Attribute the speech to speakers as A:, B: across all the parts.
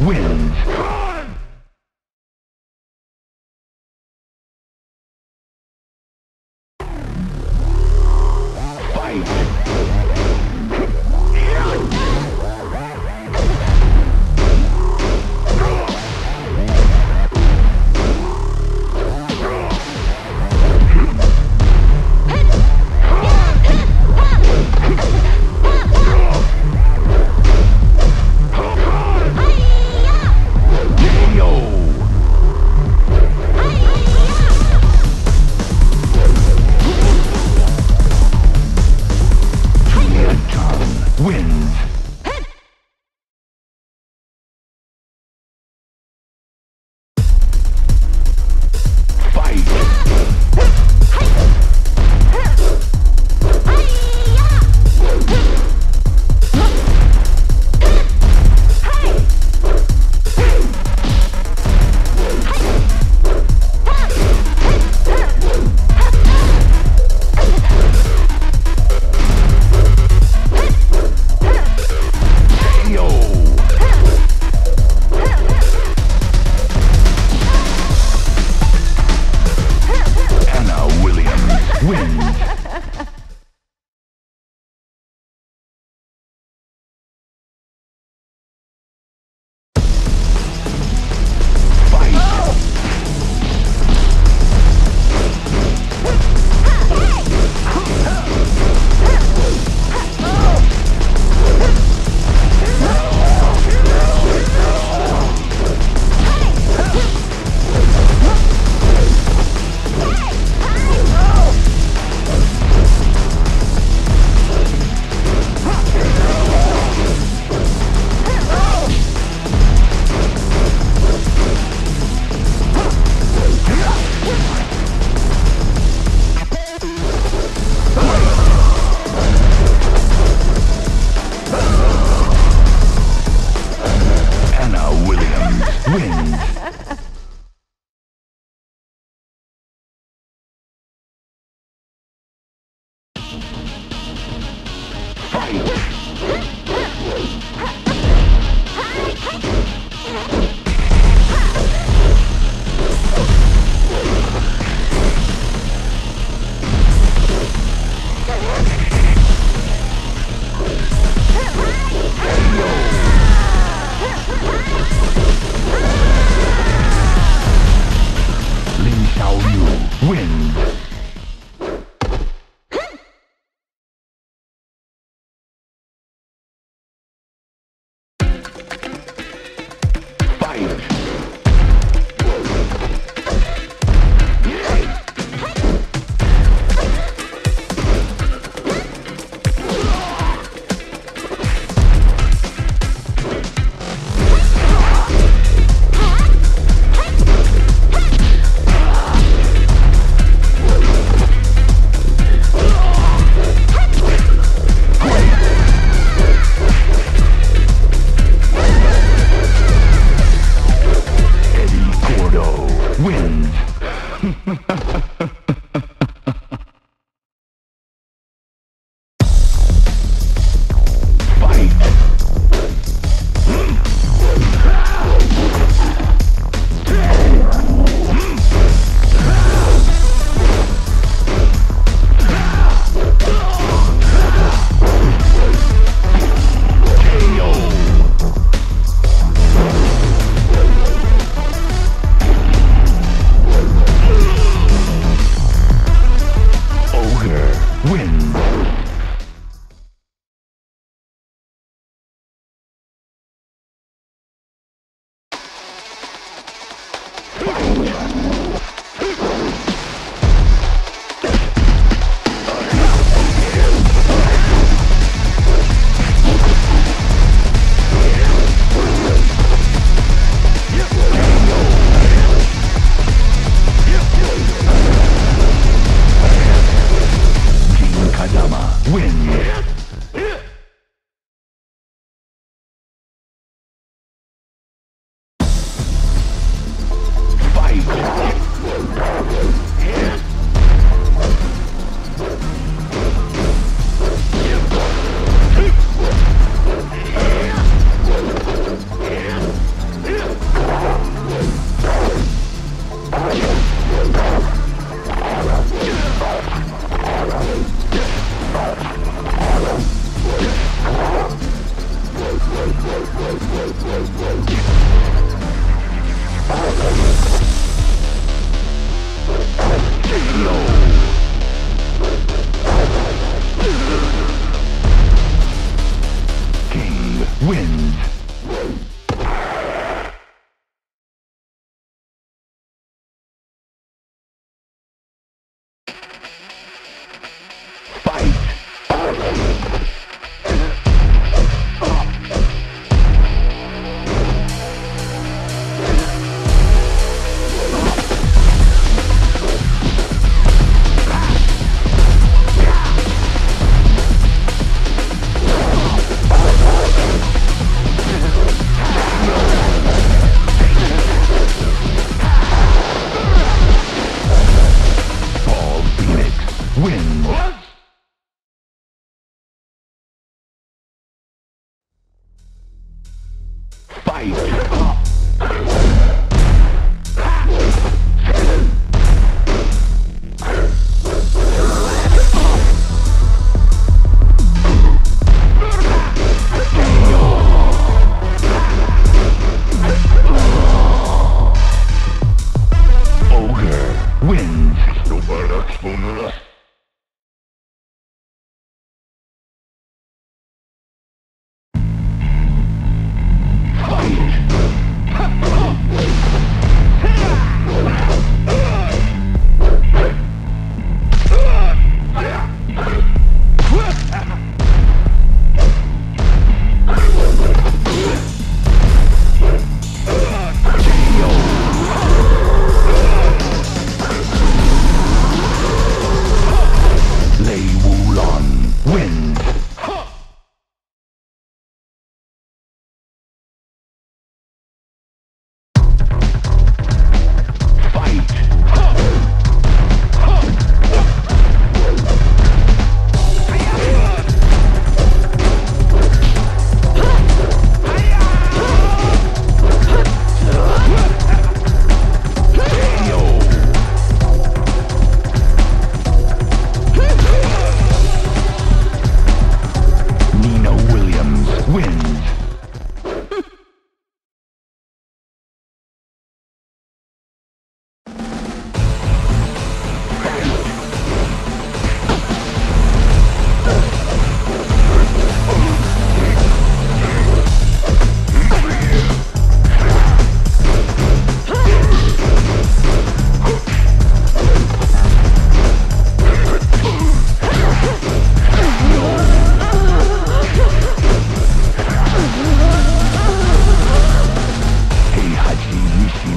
A: wins.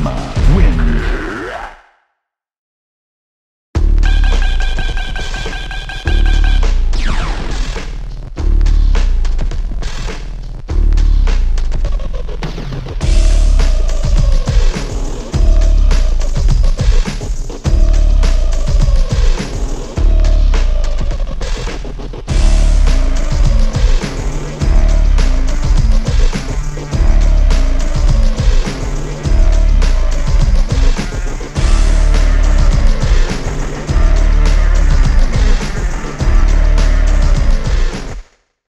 B: Cinema.